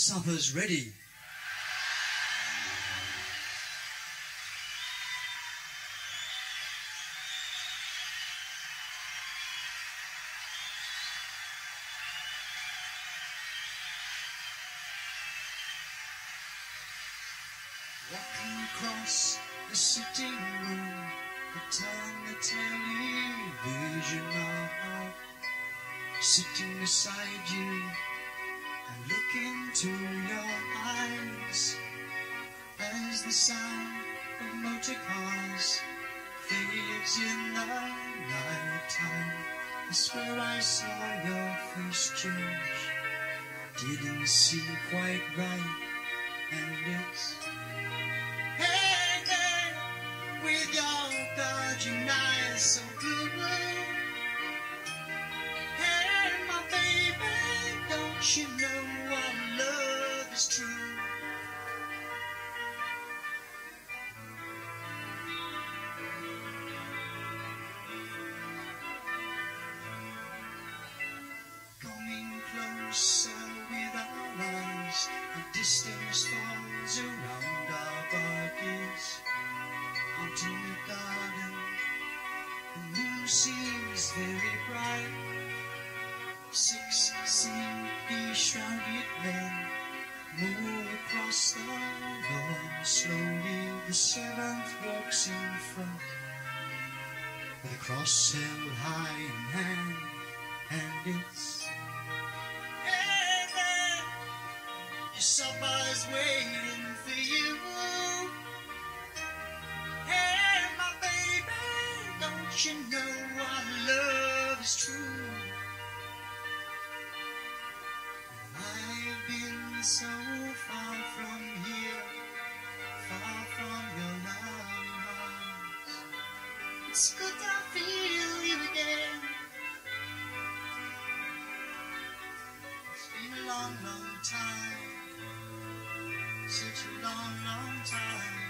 supper's ready. Walking across the sitting room, I turn the television on. Sitting beside you, I look into your eyes as the sound of motor cars fades in the night time. I swear I saw your face change, didn't see quite right, and it's Hey with your guardian eyes so blue. Hey, my baby, don't you know is true? Coming closer with our eyes, the distance falls around our bodies. Out in the garden, the moon seems very bright. Six sleepy shrouded men across the slowly. The seventh walks in front with a cross held high in hand, and it's Hey your supper's waiting for you. Hey, my baby, don't you know our love is true? I've been so It's good to feel you again. It's been a long, long time. Such a long, long time.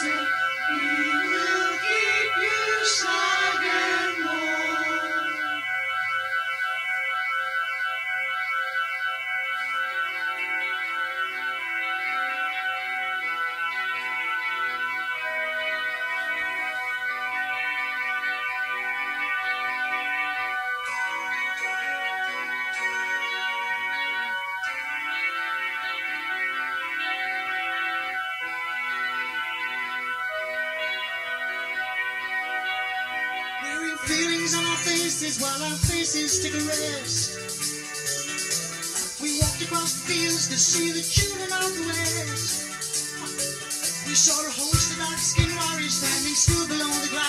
Krishna. While our faces took a rest. We walked across the fields to see the children of the west. We saw a host of dark-skinned warriors standing still below the ground.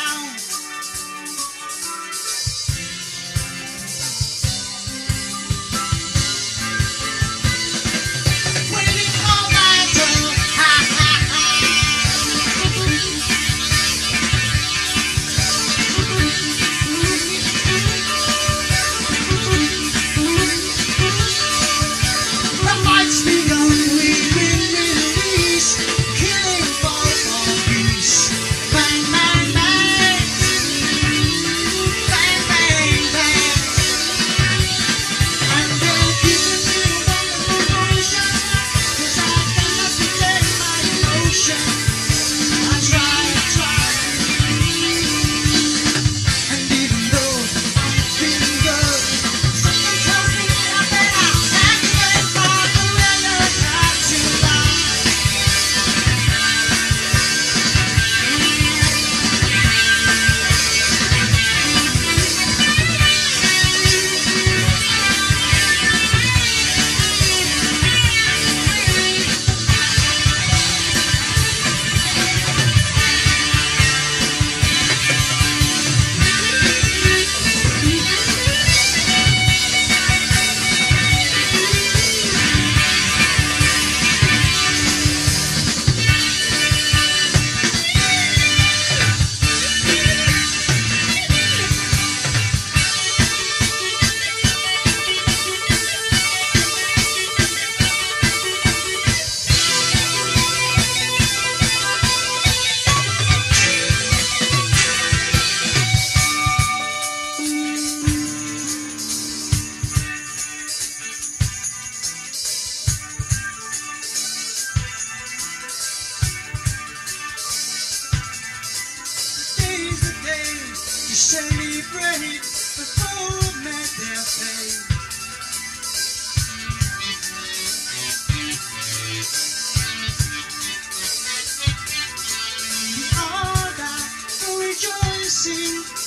Rejoicing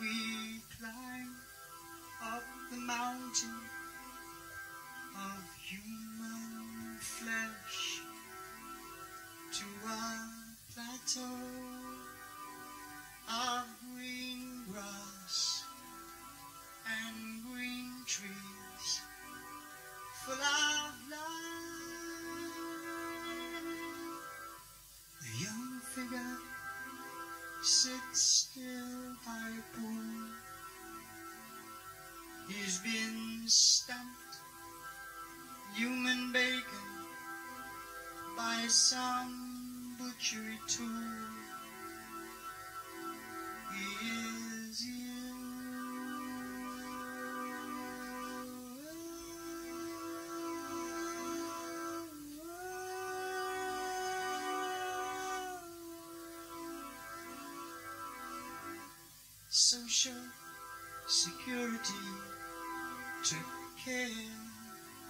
We climb up the mountain of human flesh still pool. He's been stamped human bacon by some butchery tool. social security took care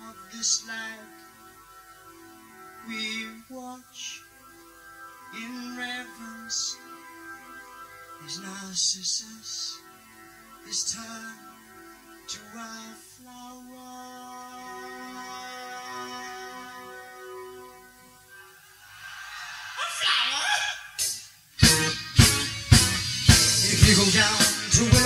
of this land. We watch in reverence as Narcissus is turned to fly to Cruel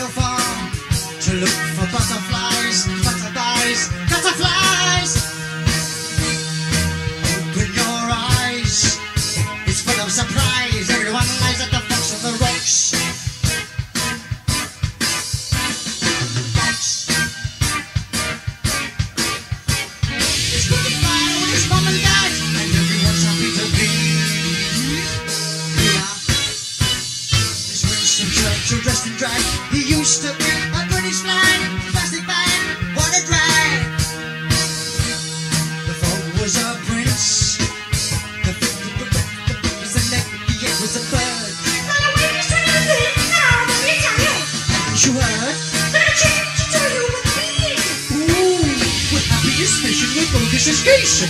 We've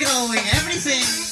We've everything.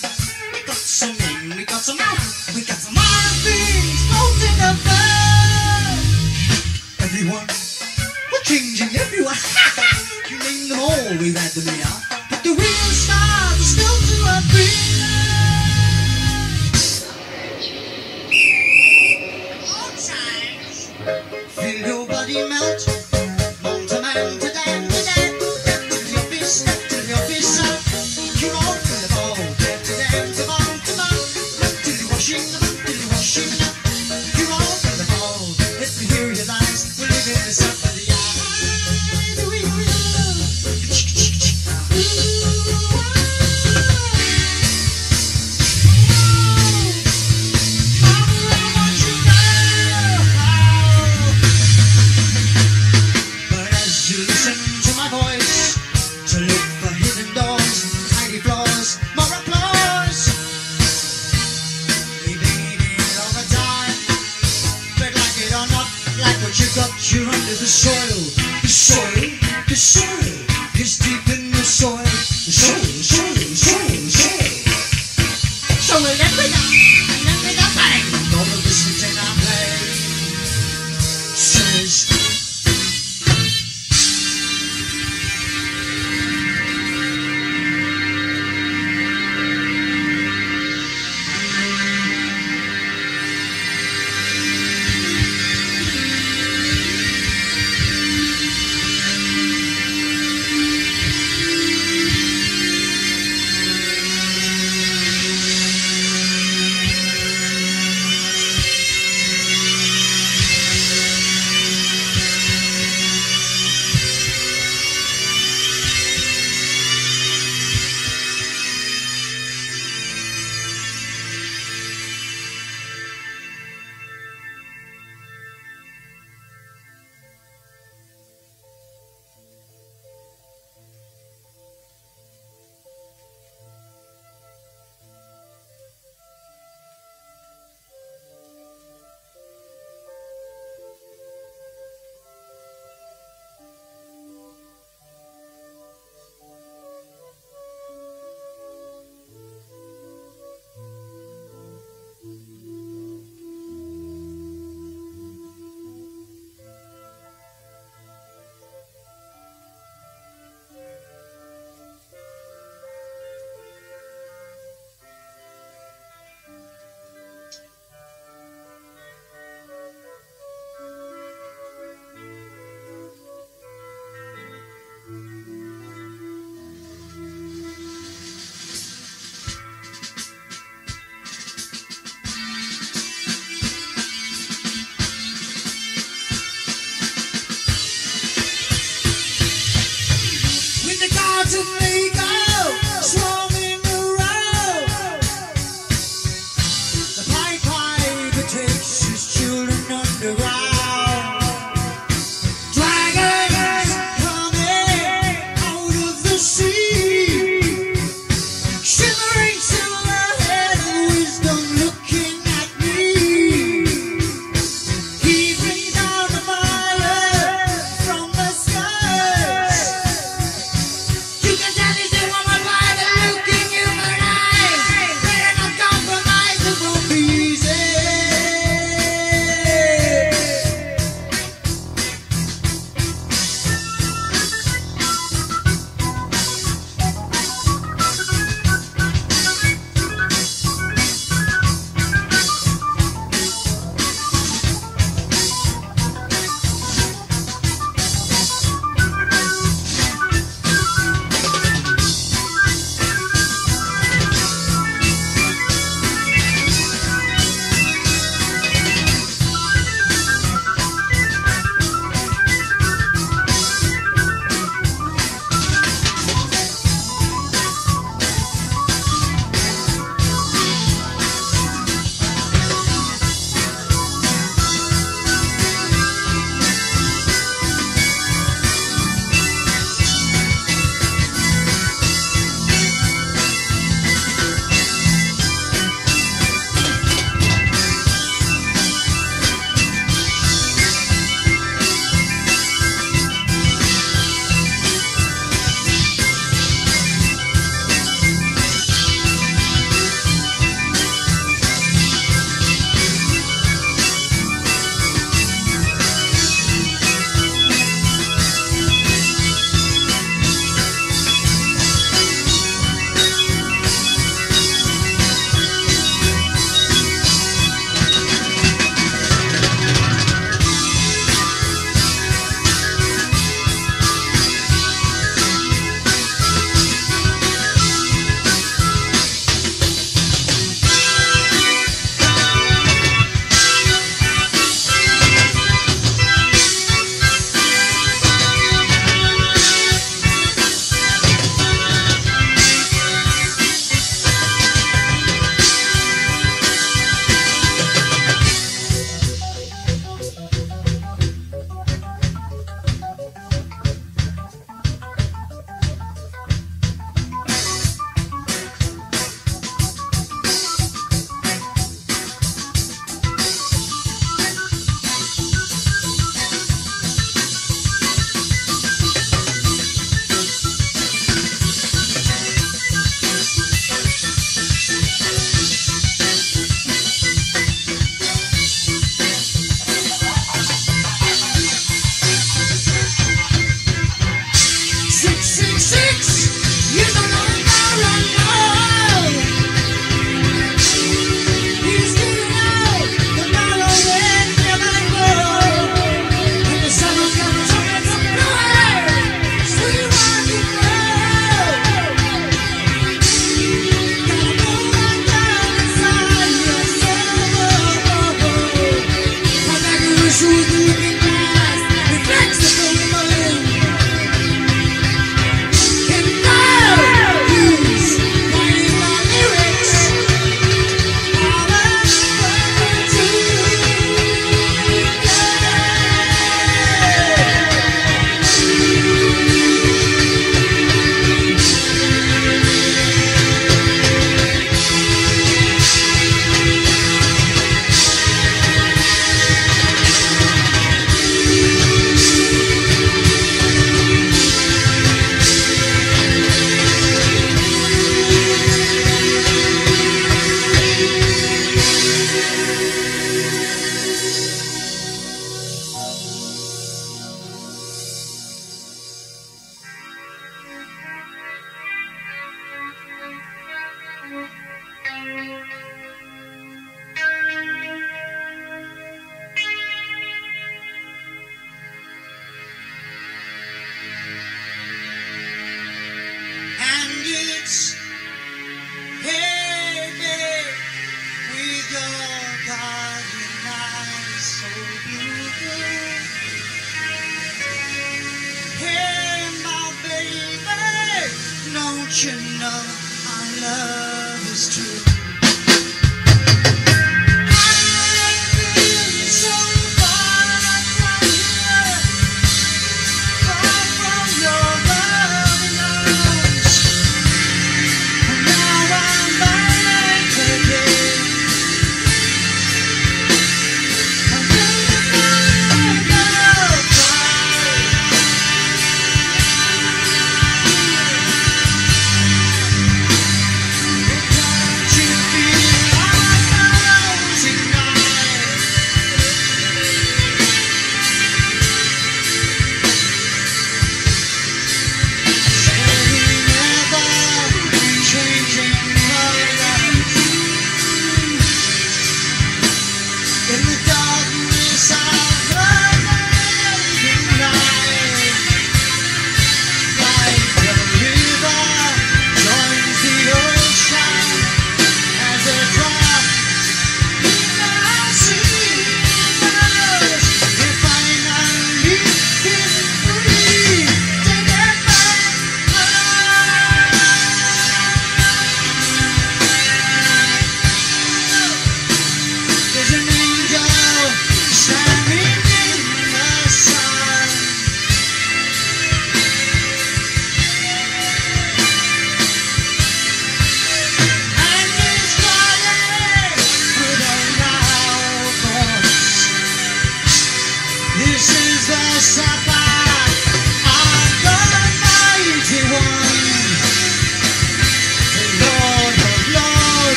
Don't